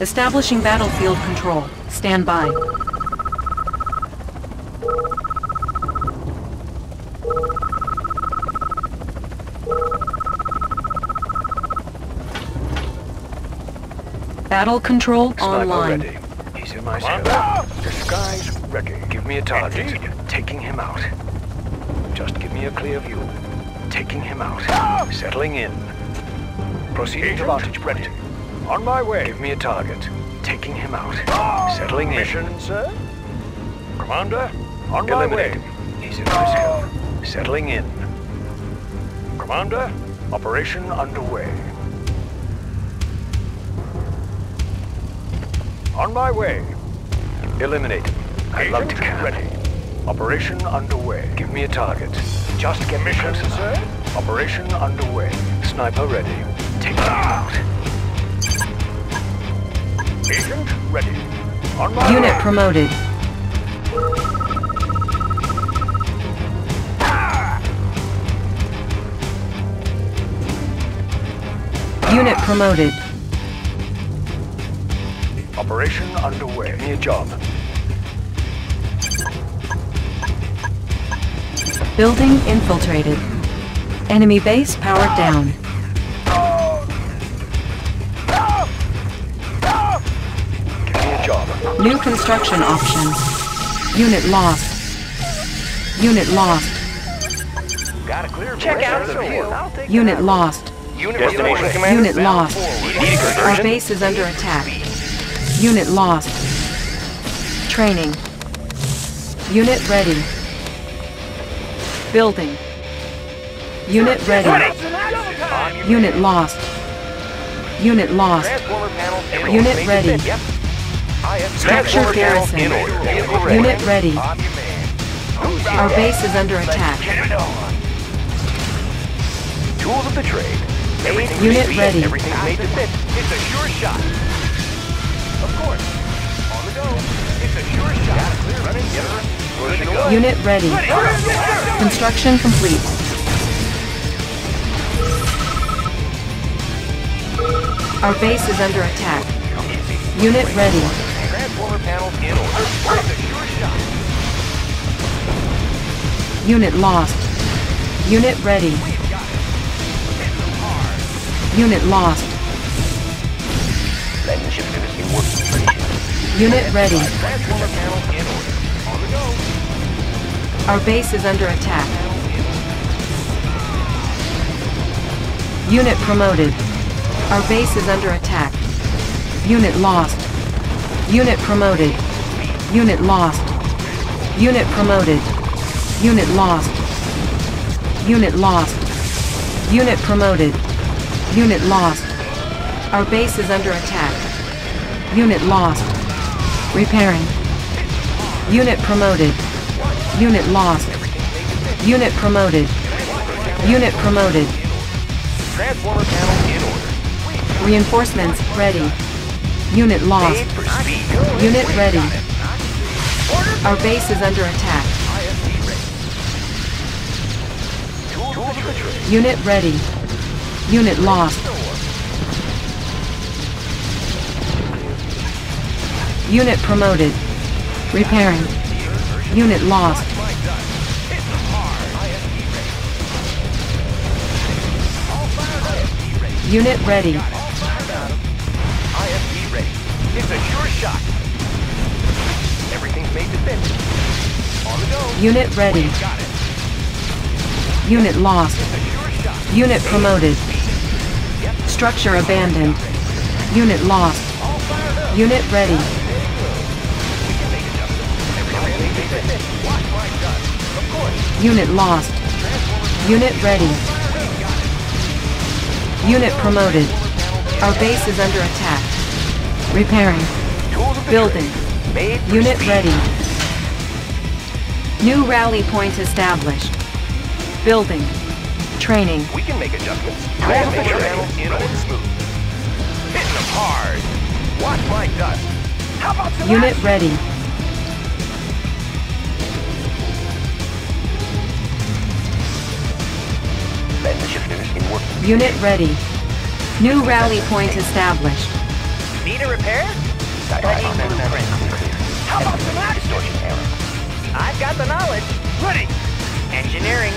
Establishing battlefield control. Stand by. Battle control Sniper online. ready. He's in my scope. Disguise ready. Give me a target. Taking him out. Just give me a clear view. Taking him out. Settling in. Proceeding to vantage ready. On my way. Give me a target. Taking him out. Settling in. Mission, sir? Commander, on my way. He's in my scope. Settling in. Commander, operation underway. On my way. Eliminate him. I'd love to can. Ready. Operation underway. Give me a target. Just get mission, sir. Operation underway. Sniper ready. Take him out. Agent ready. Unit way. promoted. Unit promoted. Operation underway. Give me a job. Building infiltrated. Enemy base powered down. New construction options. Unit lost. Unit lost. Got a clear Check out the view. Unit lost. Destination commander. Unit lost. Our base is under attack. Unit lost. Training. Unit ready. Building. Unit ready. Unit lost. Unit lost. Transformer panels. everything Unit made to ready. Structure garrison. Unit ready. On your man. Our base is under attack. Get it on. Tools of the trade. Everything's Unit ready. Everything's made to fit. It's a sure shot. Of course. On the go. It's a sure shot. Clear. Running. Yes, sir. Good to go. Unit ready. Construction complete. Our base is under attack. Unit ready. In order. Sure shot. Unit lost. Unit ready. Unit lost. Unit ready. Our base is under attack. Unit promoted. Our base is under attack. Unit lost. Unit promoted. Unit lost. Unit promoted. Unit lost. Unit lost. Unit promoted. Unit lost. Our base is under attack. Unit lost. Repairing. Unit promoted. Unit lost. Unit promoted. Unit promoted. Transformer panels in order. Reinforcements ready. Unit lost. Made for speed. Unit ready. Our base is under attack. Tools of the trade. Unit ready. Unit lost. Unit promoted. Repairing. Unit lost. Unit ready. It's a sure shot. Everything's made to fit. On the go. Unit ready. Got it. Unit lost. Sure. Unit promoted. Structure abandoned. Unit lost. All fired up. Unit ready. We can make adjustments. Made to. Watch my gun. Of course. Unit lost. Unit ready. Unit promoted. Our base is under attack. Repairing. Tools of Building. Made for Unit speed. ready. New rally point established. Building. Training. We can make adjustments. Tools of the trade. In smooth. Hitting them hard. Watch my dust. How about some Unit action? ready. Landing ship finished in work. Unit ready. New rally point established. Need a repair? Studying blueprints. How about some Distortion error. I've got the knowledge. Ready! Engineering.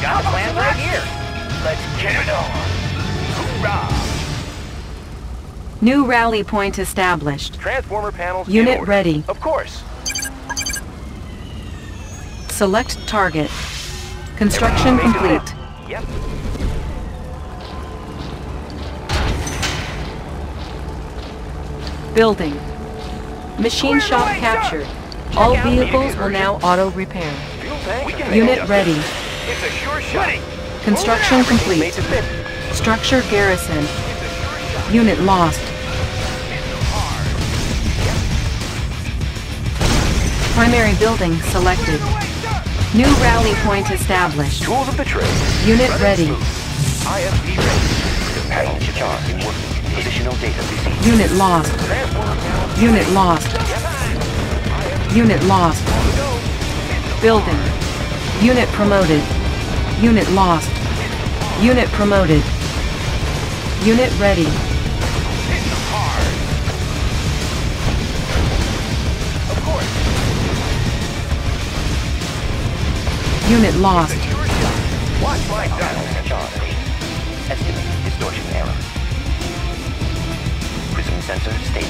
Got the plan right here. Let's get it on. Hoorah! New rally point established. Transformer panels Unit ready. Of course. Select target. Construction complete. Yep. Building. Machine Clear shop way, sir. captured. All vehicles the will now auto repair. Fuel tank. We can Unit ready. It's a sure shot. Construction complete. Structure garrison. Sure. Unit lost. Primary building selected. New rally point established. Tools of the trade. Unit Running ready. smooth. Ready. Panel charge in working. Positional data received. Unit lost. Unit lost. Unit lost. Building. Unit promoted. Unit lost. Unit promoted. Unit ready. Unit lost. Watch my Estimate distortion error. Sensor stable.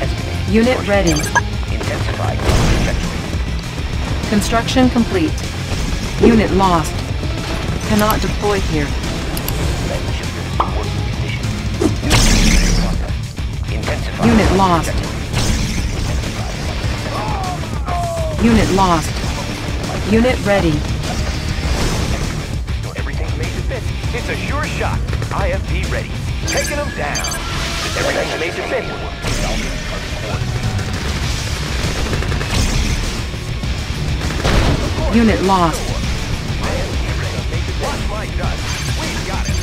Estimate. Unit ready. error. Intensifying trajectory. Construction complete. Unit lost. Cannot deploy here. Lens shifters in working condition. Process. Intensifying Unit lost. Unit lost. Unit ready. Everything's made to fit. It's a sure shot. IFV ready. Taking them down. Everything's made to fit. Unit lost. Watch my dust. We've got it.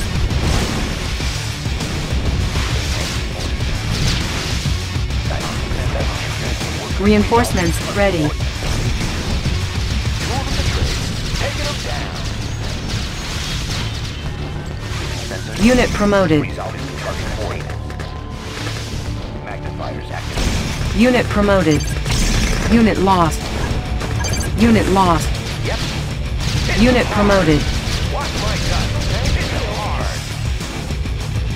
Reinforcements ready. Tools of Unit promoted. Unit lost. Unit lost. Yep. Unit promoted. Watch my dust. Hit hard.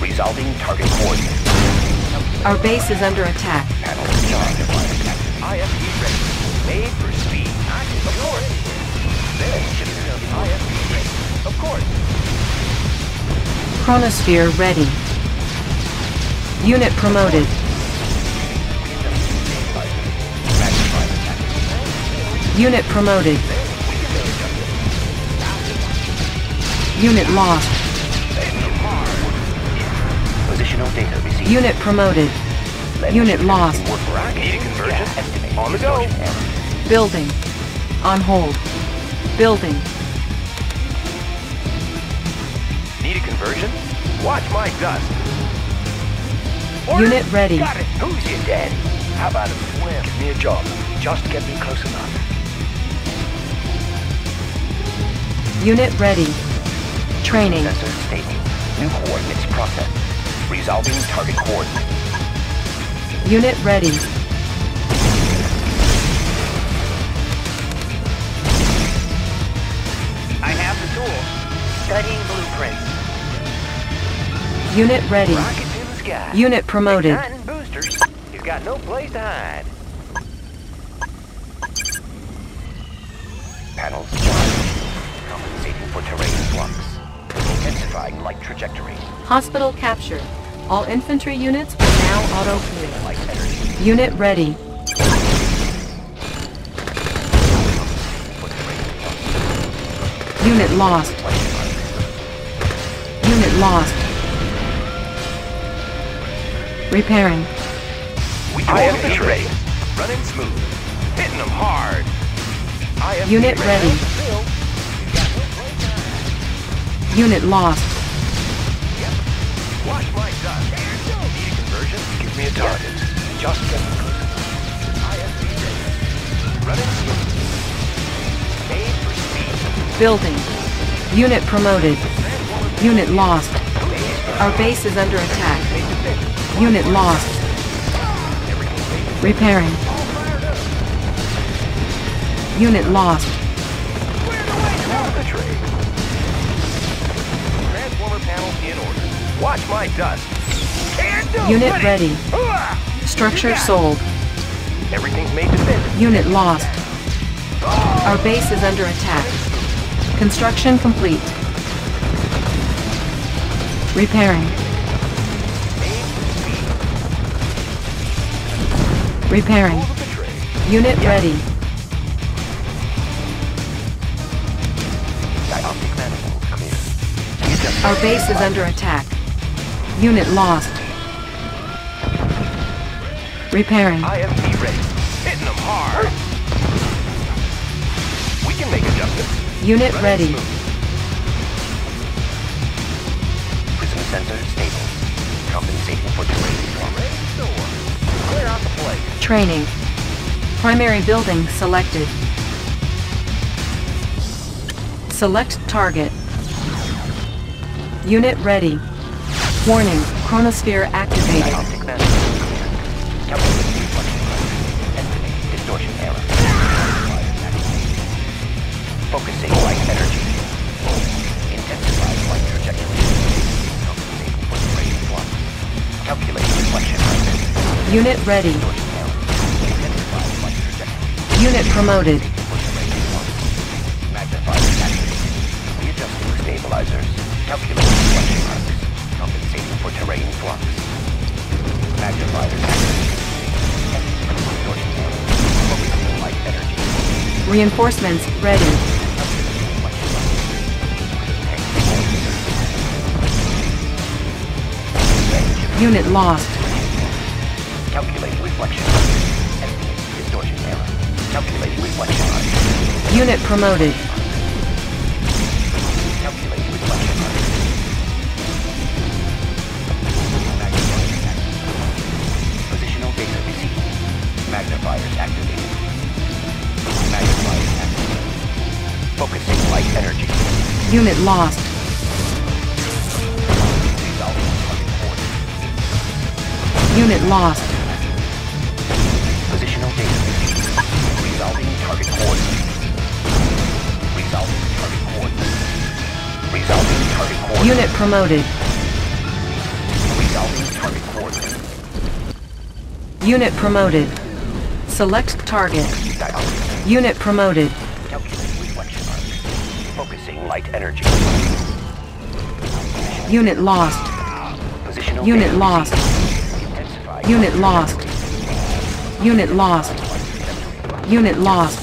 Resolving target coordinates. Our base is under attack. Panel charge. Activated. IFV ready. Made for speed. Of course. Then of IFV ready. Of course. Chronosphere ready. Unit promoted. Unit promoted. Unit lost. Positional data received. Unit promoted. Lens unit lost. in work order. Need a conversion? Estimate. On the go. Building. On hold. Building. Need a conversion? Watch my dust. Unit ready. Got it. Who's your daddy? How about a swim? Give me a job. Just get me close enough. Unit ready. Training. Sensor stable. New coordinates processed. Resolving target coordinates. Unit ready. I have the tools. Studying blueprints. Unit ready. Rockets in the sky. Unit promoted. Igniting boosters. You've got no place to hide. Panels. Compensating for terrain flux. Intensifying light trajectory. Hospital captured. All infantry units will now auto clear. Light energy. Unit ready. For terrain flux. Unit lost. Unit lost. Repairing. We IFV ready. Running smooth. Hitting them hard. IFV Unit ready. Unit lost. Watch my dust. Need a conversion? Give me a target. Just get me close. IFV ready. Running smooth. Made for speed. Building. Unit promoted. Unit lost. Our base is under attack. Unit lost. Repairing. Unit lost. Watch my dust. Unit ready. Structure You got it. sold. Everything's made to fit. Unit lost. Our base is under attack. Construction complete. Repairing. Repairing. Move the trade. Unit ready. Clear. Readjust Our base is under attack. Unit lost. Repairing. IFV ready. Hitting them hard. We can make adjustments. Unit Running ready. Prism sensor stable. Compensating for terrain. Ready to. Clear out the place. Training. Primary building selected. Select target. Unit ready. Warning, chronosphere activated. Dioptic manifold clear. Calculate reflection current. Distortion error. Focusing light energy. Intensify light trajectory. Calculate reflection. Unit ready. Distortion error. Intensify light trajectory. Unit promoted. For terrain flux. Magnifiers activated. Readjusting stabilizers. Calculate reflection for terrain flux. Magnifiers activated. Distortion error. Focusing light energy. Reinforcements ready. Unit lost. Calculate reflection. Distortion error. Calculate reflection. Unit promoted. Energy. Unit lost. Resolving target coordinates. Unit lost. Positional data. Resolving target coordinates. Resolving target coordinates. Resolving target coordinates. Unit promoted. Resolving target coordinates. Unit promoted. Select target. Unit promoted. Light energy. Unit lost. Positional Unit lost. Unit lost. Unit lost. Unit lost.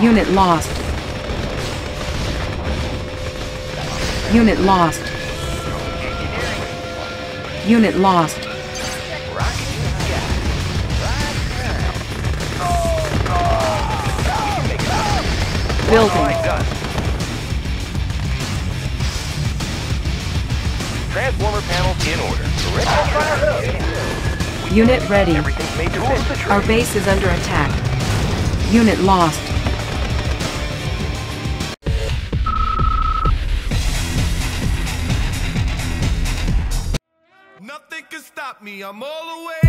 Unit lost. Unit lost. Unit lost. Building. Transformer panels in order. Unit ready. Everything's made to fit the trade. Our base is under attack. Unit lost. Nothing can stop me, I'm all the way up.